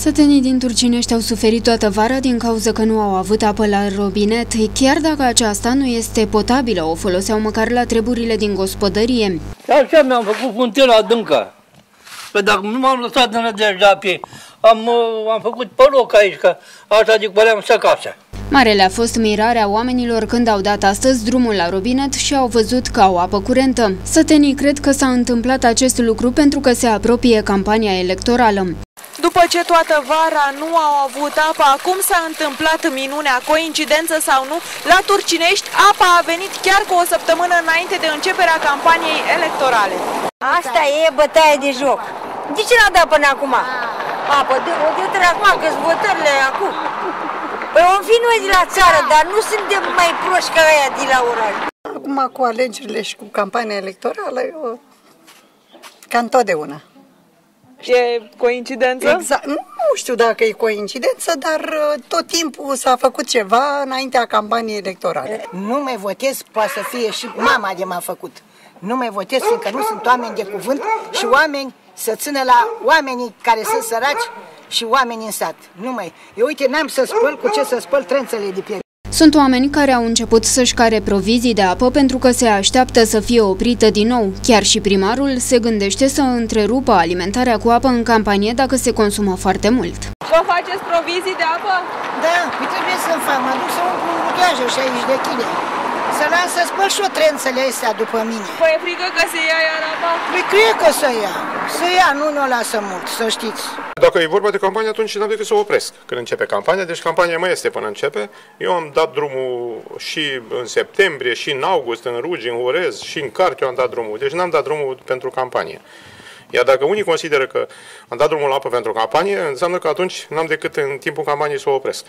Sătenii din Turcinești au suferit toată vara din cauza că nu au avut apă la robinet, chiar dacă aceasta nu este potabilă, o foloseau măcar la treburile din gospodărie. Așa mi-am făcut funtela adâncă. Păi dacă nu m-am lăsat în nădejdea pe am, uh, am făcut pe loc aici, că așa de păream să casă. Marele a fost mirarea oamenilor când au dat astăzi drumul la robinet și au văzut că au apă curentă. Sătenii cred că s-a întâmplat acest lucru pentru că se apropie campania electorală. După ce toată vara nu au avut apă, acum s-a întâmplat minunea, coincidență sau nu, la Turcinești apa a venit chiar cu o săptămână înainte de începerea campaniei electorale. Asta e bătaie de joc. De ce n-a dat până acum? Apă, de, o de acum, că votările acum. Păi om fi noi de la țară, dar nu suntem mai proști ca aia de la oraș. Acum cu alegerile și cu campania electorală, eu... ca întotdeauna. E coincidență? Exact. Nu știu dacă e coincidență, dar uh, tot timpul s-a făcut ceva înaintea campaniei electorale. Nu mai votez, poate să fie și mama de m-a făcut. Nu mai votez, fiindcă nu sunt oameni de cuvânt și oameni să țină la oamenii care sunt săraci și oameni în sat. Nu mai. Eu uite, n-am să spăl cu ce să spăl trențele de piele. Sunt oameni care au început să-și care provizii de apă pentru că se așteaptă să fie oprită din nou. Chiar și primarul se gândește să întrerupă alimentarea cu apă în campanie dacă se consumă foarte mult. Vă faceți provizii de apă? Da, păi trebuie să-mi fac. Mă duc să umplu un și aici de chile. Să las să spăl și o trențele astea după mine. Păi e frică că se ia iar apa? Păi cred că să ia. Să ia, nu ne-o lasă mult, să știți. Dacă e vorba de campanie, atunci n-am decât să o opresc când începe campania. Deci campania mai este până începe. Eu am dat drumul și în septembrie, și în august, în Rugi, în Orez, și în Cartiu am dat drumul. Deci n-am dat drumul pentru campanie. Iar dacă unii consideră că am dat drumul la apă pentru campanie, înseamnă că atunci n-am decât în timpul campaniei să o opresc.